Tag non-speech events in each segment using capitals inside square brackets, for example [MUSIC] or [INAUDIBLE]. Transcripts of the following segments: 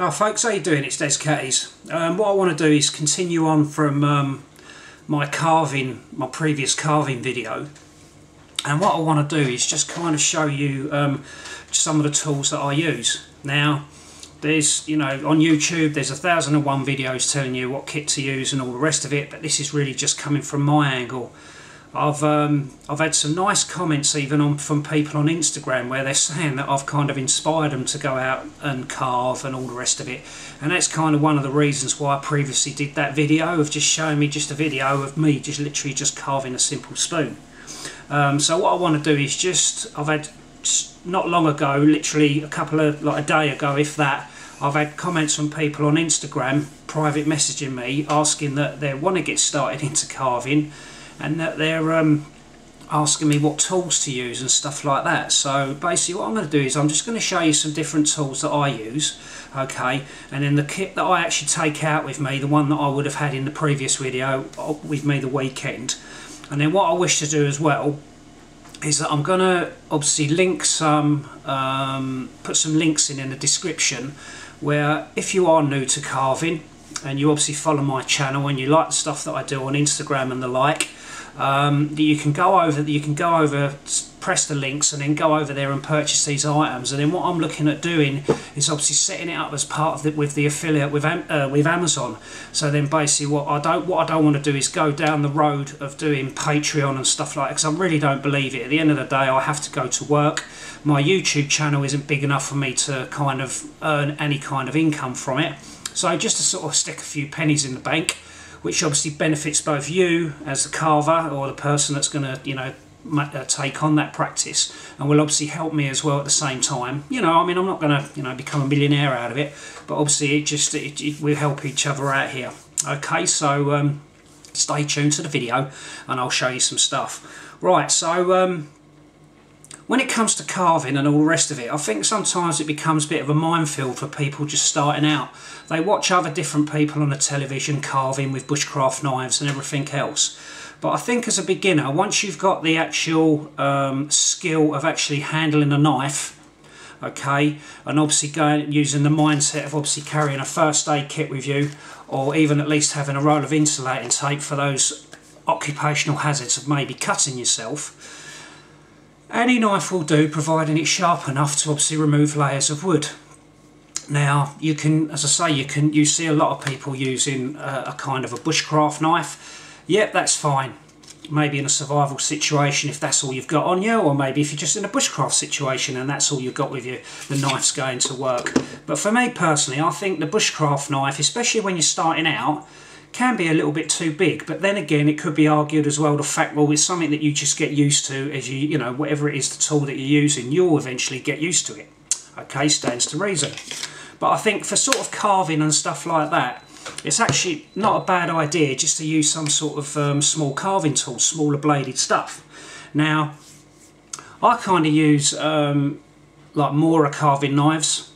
Oh folks, how you doing? It's Des Cattys. Um, what I want to do is continue on from um, my carving, my previous carving video. And what I want to do is just kind of show you um, some of the tools that I use. Now, there's, you know, on YouTube there's a thousand and one videos telling you what kit to use and all the rest of it, but this is really just coming from my angle. I've um, I've had some nice comments even on from people on Instagram where they're saying that I've kind of inspired them to go out and carve and all the rest of it, and that's kind of one of the reasons why I previously did that video of just showing me just a video of me just literally just carving a simple spoon. Um, so what I want to do is just I've had not long ago, literally a couple of like a day ago, if that. I've had comments from people on Instagram private messaging me asking that they want to get started into carving and that they're um, asking me what tools to use and stuff like that. So basically what I'm going to do is I'm just going to show you some different tools that I use, okay, and then the kit that I actually take out with me, the one that I would have had in the previous video uh, with me the weekend. And then what I wish to do as well is that I'm going to obviously link some, um, put some links in in the description where if you are new to carving and you obviously follow my channel and you like the stuff that I do on Instagram and the like, um, you can go over that you can go over press the links and then go over there and purchase these items. And then what I'm looking at doing is obviously setting it up as part of the, with the affiliate with uh, with Amazon. So then basically what I don't what I don't want to do is go down the road of doing Patreon and stuff like because I really don't believe it. At the end of the day I have to go to work. My YouTube channel isn't big enough for me to kind of earn any kind of income from it. So just to sort of stick a few pennies in the bank which obviously benefits both you as the carver or the person that's going to, you know, uh, take on that practice and will obviously help me as well at the same time. You know i mean i'm not going to you know become a millionaire out of it but obviously it just it, it, we help each other out here. Okay so um, stay tuned to the video and i'll show you some stuff. Right so um, when it comes to carving and all the rest of it, I think sometimes it becomes a bit of a minefield for people just starting out. They watch other different people on the television carving with bushcraft knives and everything else. But I think as a beginner, once you've got the actual um, skill of actually handling a knife, okay, and obviously going using the mindset of obviously carrying a first aid kit with you, or even at least having a roll of insulating tape for those occupational hazards of maybe cutting yourself, any knife will do, providing it's sharp enough to obviously remove layers of wood. Now, you can, as I say, you can you see a lot of people using a, a kind of a bushcraft knife. Yep, that's fine. Maybe in a survival situation if that's all you've got on you, or maybe if you're just in a bushcraft situation and that's all you've got with you, the knife's going to work. But for me personally, I think the bushcraft knife, especially when you're starting out, can be a little bit too big. But then again, it could be argued as well the fact, well, it's something that you just get used to as you, you know, whatever it is the tool that you're using, you'll eventually get used to it. Okay, stands to reason. But I think for sort of carving and stuff like that, it's actually not a bad idea just to use some sort of um, small carving tool, smaller bladed stuff. Now, I kind of use um, like Mora carving knives.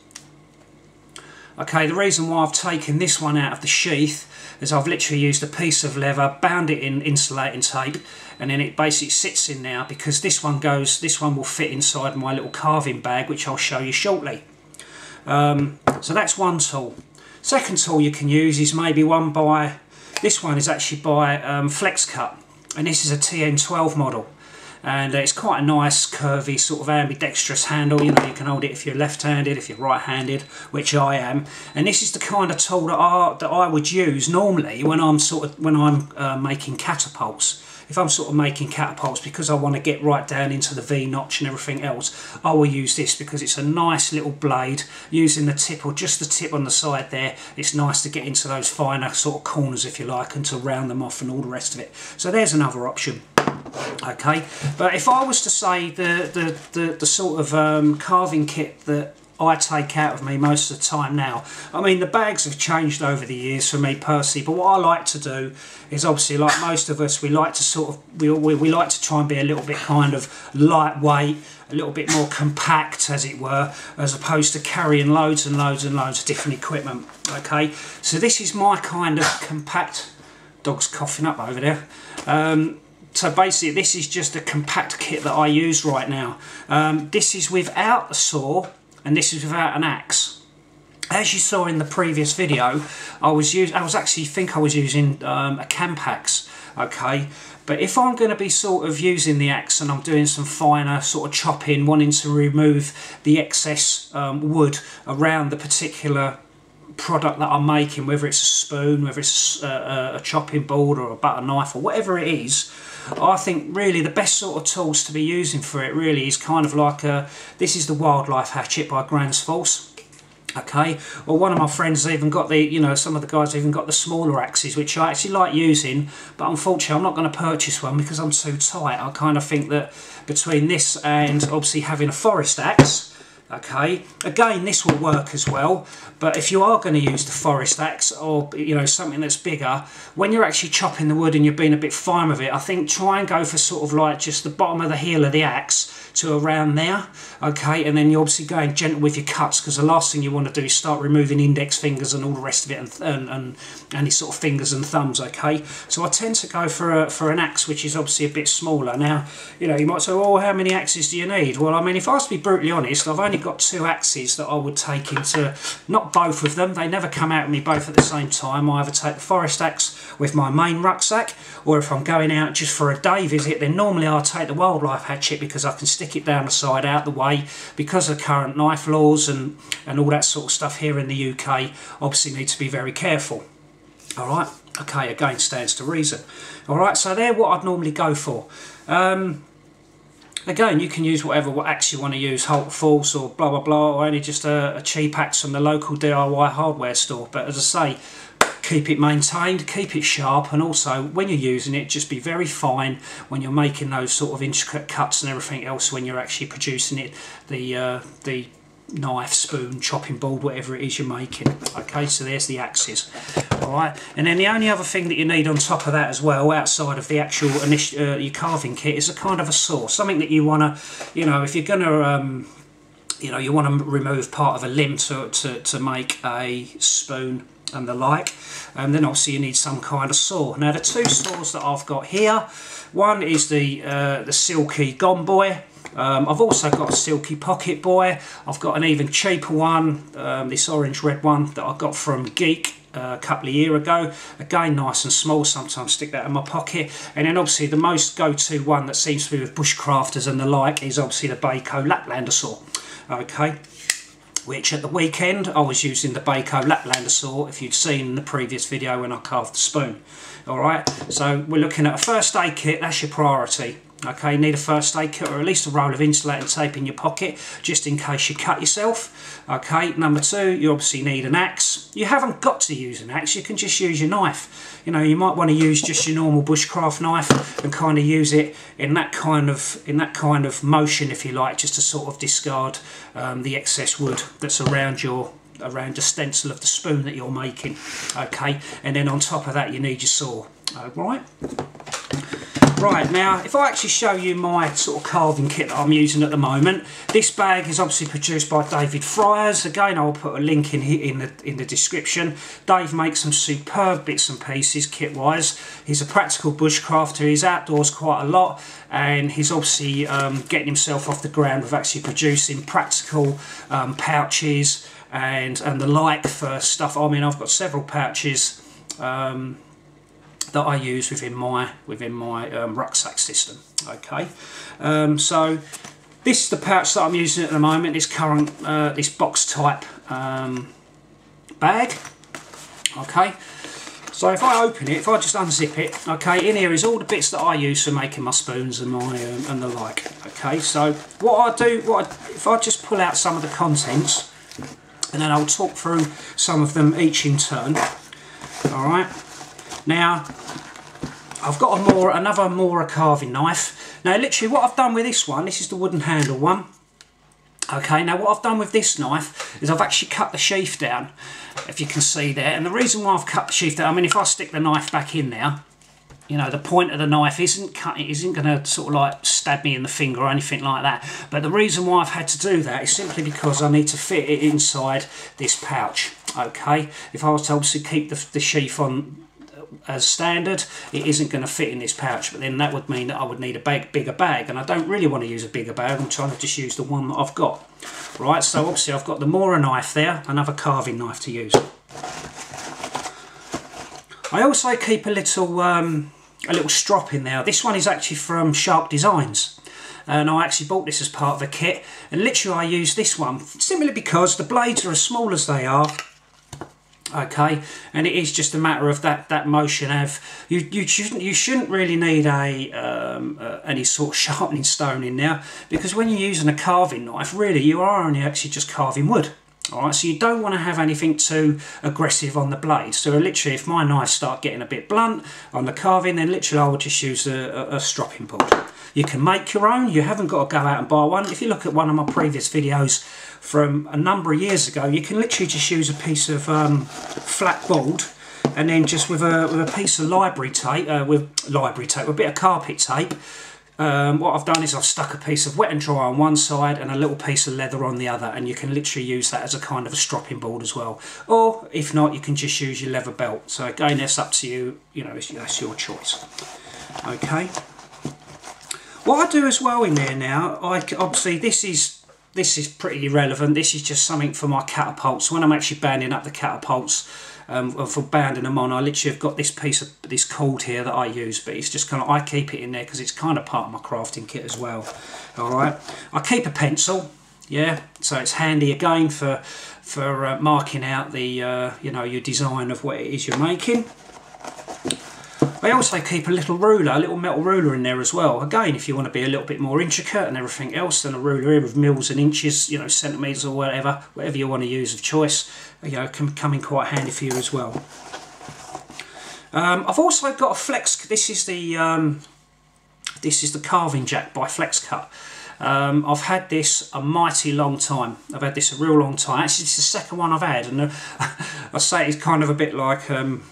Okay, the reason why I've taken this one out of the sheath is I've literally used a piece of leather, bound it in insulating tape, and then it basically sits in now because this one goes, this one will fit inside my little carving bag, which I'll show you shortly. Um, so that's one tool. Second tool you can use is maybe one by, this one is actually by um, FlexCut, and this is a TN12 model and uh, it's quite a nice curvy sort of ambidextrous handle. You know you can hold it if you're left-handed if you're right-handed which I am. And this is the kind of tool that I, that I would use normally when I'm sort of when I'm uh, making catapults. If I'm sort of making catapults because I want to get right down into the V-notch and everything else I will use this because it's a nice little blade using the tip or just the tip on the side there. It's nice to get into those finer sort of corners if you like and to round them off and all the rest of it. So there's another option okay but if I was to say the the, the, the sort of um, carving kit that I take out of me most of the time now. I mean, the bags have changed over the years for me personally, but what I like to do is obviously, like most of us, we like to sort of, we, we, we like to try and be a little bit kind of lightweight, a little bit more compact, as it were, as opposed to carrying loads and loads and loads of different equipment, okay? So this is my kind of compact, dog's coughing up over there, um, so basically this is just a compact kit that I use right now. Um, this is without a saw and this is without an axe. as you saw in the previous video, I was use, I was actually think I was using um, a Campax, okay. But if I'm going to be sort of using the axe and I'm doing some finer sort of chopping, wanting to remove the excess um, wood around the particular product that I'm making, whether it's a spoon, whether it's a, a, chopping board or a butter knife or whatever it is, I think really the best sort of tools to be using for it really is kind of like a, this is the Wildlife Hatchet by Gränsfors okay? Well one of my friends even got the you know some of the guys even got the smaller axes which I actually like using but unfortunately I'm not going to purchase one because I'm too tight. I kind of think that between this and obviously having a forest axe okay? Again this will work as well but if you are going to use the forest axe or you know something that's bigger when you're actually chopping the wood and you're being a bit fine with it I think try and go for sort of like just the bottom of the heel of the axe to around there okay? And then you're obviously going gentle with your cuts because the last thing you want to do is start removing index fingers and all the rest of it and, and, and any sort of fingers and thumbs okay? So I tend to go for a, for an axe which is obviously a bit smaller. Now you know you might say oh how many axes do you need? Well I mean if I was to be brutally honest I've only got two axes that I would take into not both of them they never come out with me both at the same time. I either take the forest axe with my main rucksack or if I'm going out just for a day visit then normally I'll take the wildlife hatchet because I can stick it down the side out the way. Because of current knife laws and and all that sort of stuff here in the UK obviously need to be very careful. All right? Okay again stands to reason. All right so they're what I'd normally go for. Um, Again, you can use whatever what axe you want to use, Hultafors or blah blah blah, or only just a, a cheap axe from the local DIY hardware store. But as I say, keep it maintained, keep it sharp, and also when you're using it, just be very fine when you're making those sort of intricate cuts and everything else when you're actually producing it. The uh, the knife, spoon, chopping board, whatever it is you're making. Okay, so there's the axes. Alright, and then the only other thing that you need on top of that as well, outside of the actual uh, your carving kit, is a kind of a saw. Something that you want to, you know, if you're going to, um, you know, you want to remove part of a limb to, to, to make a spoon and the like, and um, then obviously you need some kind of saw. Now the two saws that I've got here, one is the, uh, the Silky Gomboy, um, I've also got a Silky Pocket Boy. I've got an even cheaper one, um, this orange red one that I got from Geek uh, a couple of years ago. Again, nice and small, sometimes stick that in my pocket. And then obviously the most go-to one that seems to be with bushcrafters and the like is obviously the Bahco Laplander saw. Okay, which at the weekend I was using the Bahco Laplander saw if you'd seen the previous video when I carved the spoon. Alright, so we're looking at a first aid kit, that's your priority. Okay, need a first aid kit or at least a roll of insulating tape in your pocket just in case you cut yourself. Okay, number two, you obviously need an axe. You haven't got to use an axe, you can just use your knife. You know, you might want to use just your normal bushcraft knife and kind of use it in that kind of in that kind of motion, if you like, just to sort of discard um, the excess wood that's around your around the stencil of the spoon that you're making. Okay, and then on top of that, you need your saw. All right. Now if I actually show you my sort of carving kit that I'm using at the moment, this bag is obviously produced by David Friars. Again, I'll put a link in here in the, in the description. Dave makes some superb bits and pieces kit-wise. He's a practical bushcrafter, he's outdoors quite a lot, and he's obviously um, getting himself off the ground with actually producing practical um, pouches and, and the like for stuff. I mean, I've got several pouches um, that I use within my within my um, rucksack system. Okay, um, so this is the pouch that I'm using at the moment. This current uh, this box type um, bag. Okay. So if I open it, if I just unzip it, okay, in here is all the bits that I use for making my spoons and my um, and the like. Okay, so what I do, what I, if I just pull out some of the contents, and then I'll talk through some of them each in turn. All right. Now, I've got a more, another Mora carving knife. Now, literally what I've done with this one, this is the wooden handle one. Okay, now what I've done with this knife is I've actually cut the sheath down, if you can see there. And the reason why I've cut the sheath down, I mean, if I stick the knife back in there, you know, the point of the knife isn't cut, it isn't going to sort of like stab me in the finger or anything like that. But the reason why I've had to do that is simply because I need to fit it inside this pouch. Okay, if I was to obviously keep the, the sheath on as standard, it isn't going to fit in this pouch, but then that would mean that I would need a big, bigger bag, and I don't really want to use a bigger bag, I'm trying to just use the one that I've got. Right, so obviously I've got the Mora knife there, another carving knife to use. I also keep a little um, a little strop in there. This one is actually from Shark Designs and I actually bought this as part of a kit and literally I use this one simply because the blades are as small as they are okay and it is just a matter of that that motion of you you shouldn't you shouldn't really need a um, uh, any sort of [LAUGHS] sharpening stone in there because when you're using a carving knife really you are only actually just carving wood Alright, so you don't want to have anything too aggressive on the blade. So literally if my knives start getting a bit blunt on the carving, then literally I would just use a, a, a stropping board. You can make your own, you haven't got to go out and buy one. If you look at one of my previous videos from a number of years ago, you can literally just use a piece of um, flat board and then just with a, with a piece of library tape, uh, with library tape, a bit of carpet tape, um, what I've done is I've stuck a piece of wet and dry on one side and a little piece of leather on the other and you can literally use that as a kind of a stropping board as well. Or if not you can just use your leather belt. So again that's up to you. You know that's your choice. Okay what I do as well in there now I obviously this is this is pretty irrelevant this is just something for my catapults when I'm actually banding up the catapults um, for banding them on. I literally have got this piece of this cord here that I use, but it's just kind of, I keep it in there because it's kind of part of my crafting kit as well. All right, I keep a pencil, yeah, so it's handy again for for uh, marking out the, uh, you know, your design of what it is you're making. I also keep a little ruler, a little metal ruler in there as well. Again, if you want to be a little bit more intricate and everything else than a ruler here with mils and inches, you know, centimetres or whatever, whatever you want to use of choice, you know, can come in quite handy for you as well. Um, I've also got a flex, this is the, um, this is the carving jack by Flexcut. Um, I've had this a mighty long time. I've had this a real long time. Actually, it's the second one I've had, and uh, [LAUGHS] I say it's kind of a bit like um,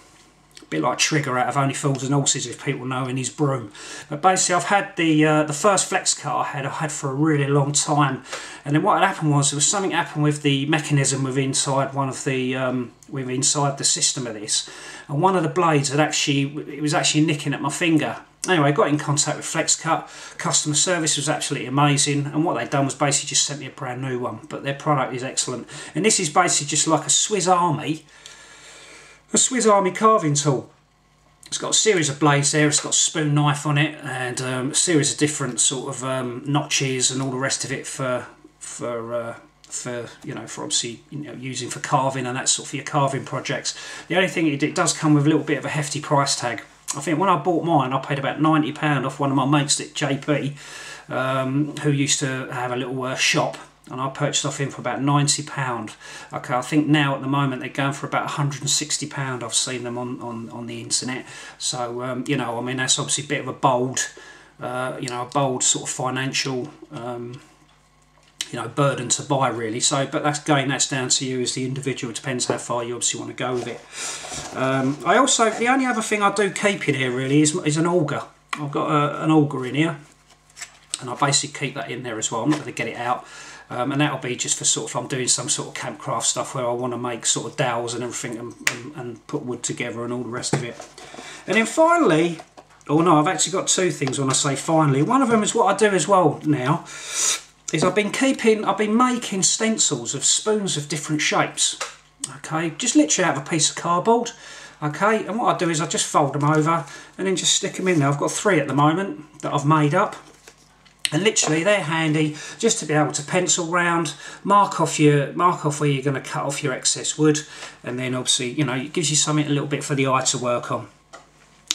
bit like Trigger out of Only Fools and Horses, if people know, in his broom. But basically, I've had the uh, the first Flexcut I had, I had for a really long time. And then what had happened was there was something happened with the mechanism with inside one of the um, with inside the system of this, and one of the blades had actually it was actually nicking at my finger. Anyway, I got in contact with FlexCut. Customer service was absolutely amazing, and what they'd done was basically just sent me a brand new one. But their product is excellent, and this is basically just like a Swiss Army a Swiss Army carving tool. It's got a series of blades there, it's got a spoon knife on it and um, a series of different sort of um, notches and all the rest of it for for uh, for you know for obviously you know using for carving and that sort of for your carving projects. The only thing it, it does come with a little bit of a hefty price tag. I think when I bought mine, I paid about £90 off one of my mates at JP, um, who used to have a little uh, shop and I purchased off him for about £90. Okay, I think now at the moment they're going for about £160. I've seen them on, on, on the internet. So, um, you know, I mean, that's obviously a bit of a bold, uh, you know, a bold sort of financial, um, you know, burden to buy really. So, but that's again, that's down to you as the individual. It depends how far you obviously want to go with it. Um, I also, the only other thing I do keep in here really is, is an auger. I've got a, an auger in here and I basically keep that in there as well. I'm not going to get it out. Um, and that'll be just for sort of I'm doing some sort of campcraft stuff where I want to make sort of dowels and everything and, and, and, put wood together and all the rest of it. And then finally, oh no, I've actually got two things when I say finally. One of them is what I do as well now, is I've been keeping, I've been making stencils of spoons of different shapes. Okay, just literally out of a piece of cardboard. Okay, and what I do is I just fold them over and then just stick them in there. I've got three at the moment that I've made up and literally they're handy just to be able to pencil round mark off your mark off where you're going to cut off your excess wood and then obviously you know it gives you something a little bit for the eye to work on.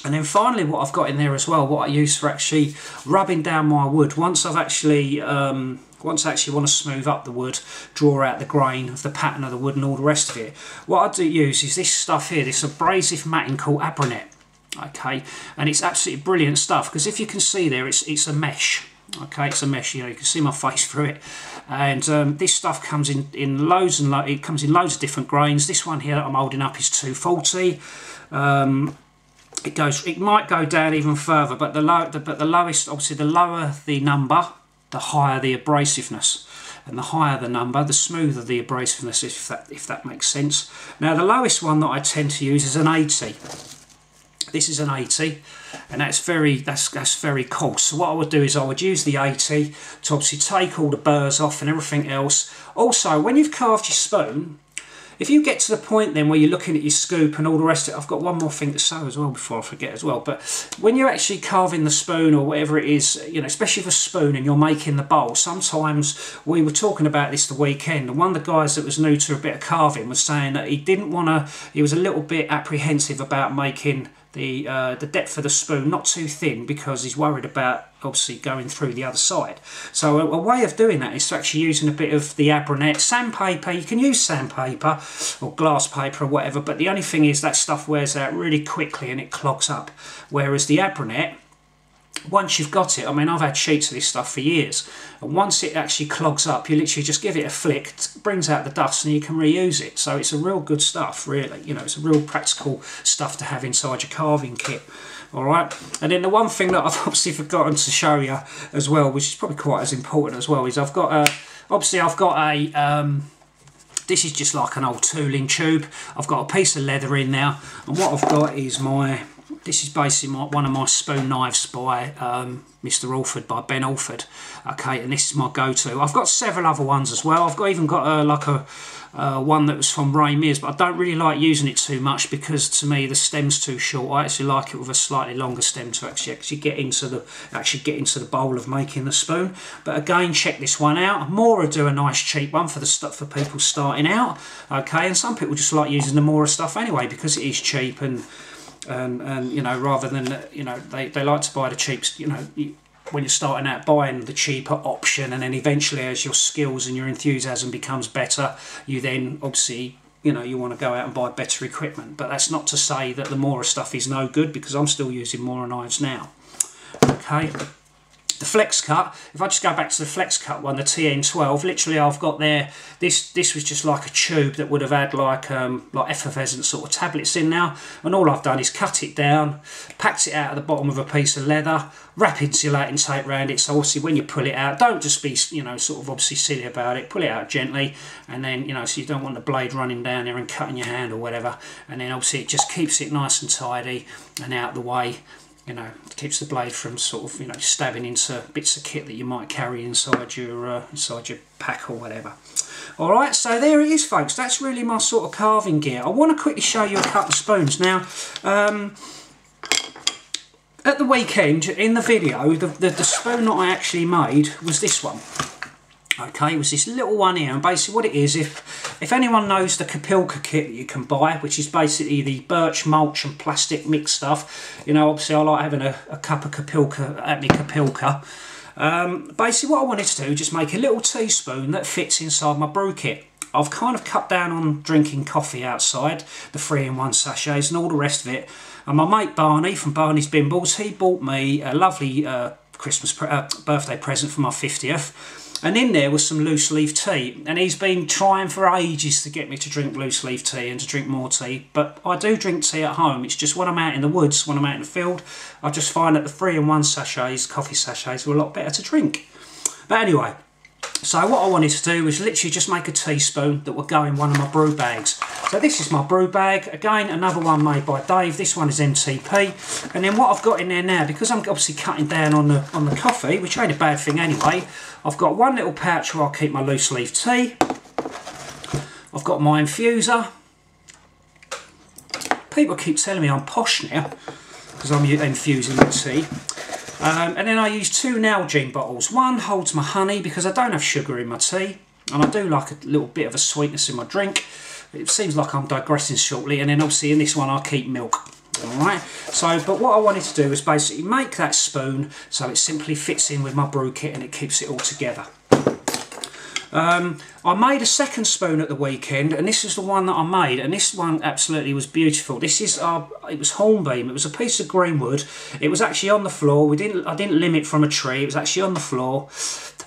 And then finally what I've got in there as well what I use for actually rubbing down my wood. Once I've actually um, once I actually want to smooth up the wood draw out the grain of the pattern of the wood and all the rest of it what I do use is this stuff here this abrasive matting called Abranet okay? And it's absolutely brilliant stuff because if you can see there it's it's a mesh okay it's a mesh you know you can see my [LAUGHS] face through it. And um, this stuff comes in in loads and lo it comes in loads of different grains. This one here that I'm holding up is 240 um, it goes it might go down even further but the low the, but the lowest obviously the lower the number the higher the abrasiveness. And the higher the number the smoother the abrasiveness if that if that makes sense. Now the lowest one that I tend to use is an 80 This is an 80 and that's very that's that's very coarse. So what I would do is I would use the 80 to obviously take all the burrs off and everything else. Also, when you've carved your spoon, if you get to the point then where you're looking at your scoop and all the rest of it, I've got one more thing to say as well before I forget as well, but when you're actually carving the spoon or whatever it is, you know, especially with a spoon and you're making the bowl, sometimes we were talking about this the weekend and one of the guys that was new to a bit of carving was saying that he didn't want to, he was a little bit apprehensive about making the uh, the depth of the spoon not too thin because he's worried about obviously going through the other side. So a, a, way of doing that is to actually using a bit of the Abranet sandpaper. You can use sandpaper or glass paper or whatever, but the only thing is that stuff wears out really quickly and it clogs up. Whereas the Abranet once you've got it, I mean, I've had sheets of this stuff for years, and once it actually clogs up, you literally just give it a flick, brings out the dust, and you can reuse it. So it's a real good stuff, really. You know, it's a real practical stuff to have inside your carving kit. All right, and then the one thing that I've [LAUGHS] obviously forgotten to show you as well, which is probably quite as important as well, is I've got a, obviously I've got a, um, this is just like an old tooling tube. I've got a piece of leather in now, and what I've got is my this is basically my, one of my spoon knives by um, Mr. Orford, by Ben Orford. Okay, and this is my go-to. I've got several other ones as well. I've got even got a, like a uh, one that was from Ray Mears, but I don't really like using it too much because to me the stem's too short. I actually like it with a slightly longer stem to actually actually get into the actually get into the bowl of making the spoon. But again, check this one out. Mora do a nice cheap one for the stuff for people starting out. Okay, and some people just like using the Mora stuff anyway because it is cheap and and, and you know rather than you know they, they like to buy the cheap you know when you're starting out buying the cheaper option and then eventually as your skills and your enthusiasm becomes better you then obviously you know you want to go out and buy better equipment. But that's not to say that the Mora stuff is no good because I'm still using Mora knives now. Okay the Flexcut if I just go back to the Flexcut one the TN12 literally I've got there this this was just like a tube that would have had like um, like effervescent sort of tablets in now. And all I've done is cut it down packed it out at the bottom of a piece of leather wrap insulating tape around it. So obviously when you pull it out don't just be you know sort of obviously silly about it. Pull it out gently and then you know so you don't want the blade running down there and cutting your hand or whatever. And then obviously it just keeps it nice and tidy and out of the way you know, keeps the blade from sort of, you know, stabbing into bits of kit that you might carry inside your uh, inside your pack or whatever. All right, so there it is, folks. That's really my sort of carving gear. I want to quickly show you a couple of spoons. Now, um, at the weekend, in the video, the, the, the spoon that I actually made was this one. Okay, was this little one here, and basically what it is, if if anyone knows the Kupilka kit that you can buy, which is basically the birch mulch and plastic mix stuff, you know, obviously I like having a, a cup of Kupilka at me Kupilka. Um, basically what I wanted to do, just make a little teaspoon that fits inside my brew kit. I've kind of cut down on drinking coffee outside, the three-in-one sachets and all the rest of it. And my mate Barney from Barney's Bimbles, he bought me a lovely uh, Christmas pre uh, birthday present for my 50th and in there was some loose leaf tea. And he's been trying for ages to get me to drink loose leaf tea and to drink more tea. But I do drink tea at home. It's just when I'm out in the woods, when I'm out in the field, I just find that the three in one sachets, coffee sachets, are a lot better to drink. But anyway, so what I wanted to do was literally just make a teaspoon that would go in one of my brew bags. So this is my brew bag. Again, another one made by Dave. This one is MTP. And then what I've got in there now, because I'm obviously cutting down on the on the coffee, which ain't a bad thing anyway, I've got one little pouch where I'll keep my loose leaf tea. I've got my infuser. People keep telling me I'm posh now because I'm infusing the tea. Um, and then I use two Nalgene bottles. One holds my honey because I don't have sugar in my tea. And I do like a little bit of a sweetness in my drink. It seems like I'm digressing shortly. And then obviously in this one I keep milk. Alright, so but what I wanted to do is basically make that spoon so it simply fits in with my brew kit and it keeps it all together. Um, I made a second spoon at the weekend, and this is the one that I made, and this one absolutely was beautiful. This is uh, it was hornbeam. It was a piece of green wood. It was actually on the floor. We didn't I didn't limb it from a tree. It was actually on the floor.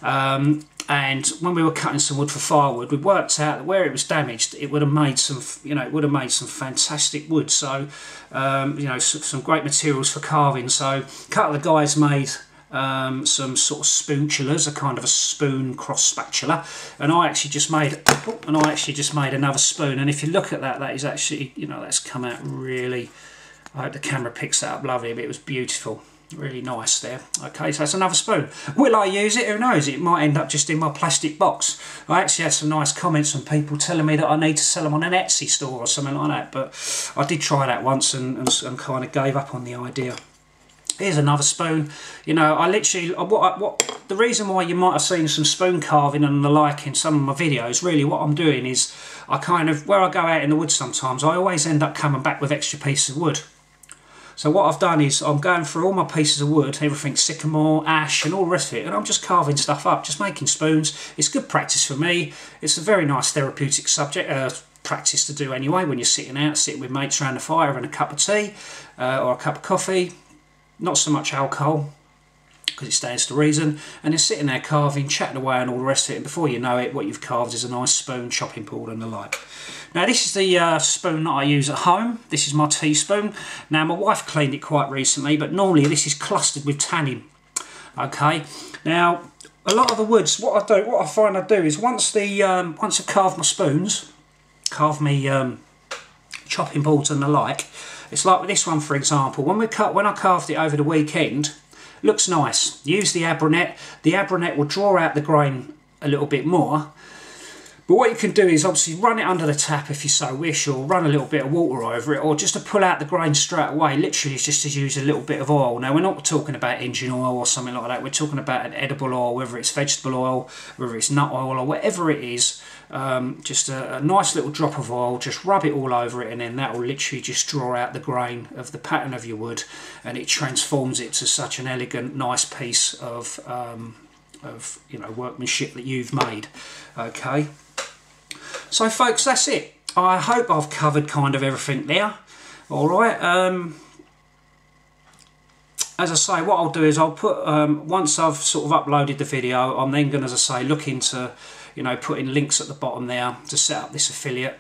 Um, and when we were cutting some wood for firewood, we worked out that where it was damaged, it would have made some, you know, it would have made some fantastic wood. So, um, you know, some great materials for carving. So, a couple of guys made um, some sort of spoontulas, a kind of a spoon cross spatula, and I actually just made and I actually just made another spoon. And if you look at that, that is actually you know that's come out really, I hope the camera picks that up lovely, but it was beautiful. Really nice there. Okay, so that's another spoon. Will I use it? Who knows? It might end up just in my plastic box. I actually had some nice comments from people telling me that I need to sell them on an Etsy store or something like that, but I did try that once and, and, and kind of gave up on the idea. Here's another spoon. You know, I literally, uh, what, what the reason why you might have seen some spoon carving and the like in some of my videos, really what I'm doing is I kind of, where I go out in the woods sometimes, I always end up coming back with extra pieces of wood. So what I've done is I'm going through all my pieces of wood, everything sycamore, ash and all the rest of it, and I'm just carving stuff up, just making spoons. It's good practice for me. It's a very nice therapeutic subject, uh, practice to do anyway when you're sitting out, sitting with mates around the fire and a cup of tea uh, or a cup of coffee. Not so much alcohol, because it stands to reason, and you're sitting there carving, chatting away and all the rest of it, and before you know it, what you've carved is a nice spoon, chopping board and the like. Now this is the uh, spoon that I use at home. This is my teaspoon. Now my wife cleaned it quite recently, but normally this is clustered with tannin. Okay, now a lot of the woods, what I do, what I find I do is once the um, once I've carved my spoons, carve me um, chopping boards and the like, it's like with this one for example. When we cut, when I carved it over the weekend, looks nice. Use the Abranet. The Abranet will draw out the grain a little bit more but what you can do is obviously run it under the tap if you so wish, or run a little bit of water over it, or just to pull out the grain straight away, literally just to use a little bit of oil. Now we're not talking about engine oil or something like that, we're talking about an edible oil, whether it's vegetable oil, whether it's nut oil, or whatever it is, um, just a, a, nice little drop of oil, just rub it all over it, and then that will literally just draw out the grain of the pattern of your wood, and it transforms it to such an elegant, nice piece of, um, of you know, workmanship that you've made. Okay. So folks, that's it. I hope I've covered kind of everything there. Alright, um, as I say, what I'll do is I'll put, um, once I've sort of uploaded the video, I'm then going to, as I say, look into, you know, putting links at the bottom there to set up this affiliate.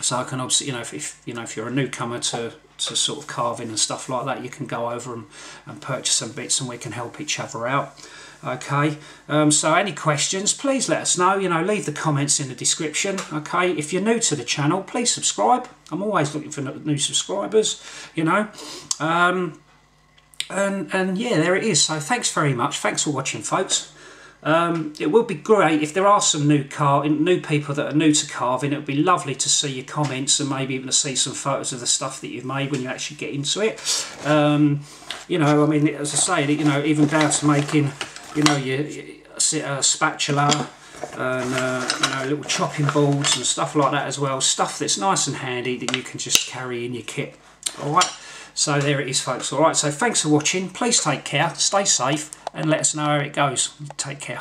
So I can obviously, you know, if, if you know, if you're a newcomer to, to sort of carving and stuff like that, you can go over and, and purchase some bits and we can help each other out. Okay um, so any questions please let us know. You know leave the comments in the description. Okay if you're new to the channel please subscribe. I'm always looking for new subscribers you know. Um, and and yeah there it is. So thanks very much. Thanks for watching folks um, it would be great if there are some new car new people that are new to carving. It would be lovely to see your comments and maybe even to see some photos of the stuff that you've made when you actually get into it. Um, you know, I mean, as I say, you know, even down to making you know, your, your spatula and uh, you know little chopping boards and stuff like that as well. Stuff that's nice and handy that you can just carry in your kit. All right. So there it is, folks. All right. So thanks for watching. Please take care. Stay safe and let us know how it goes. Take care.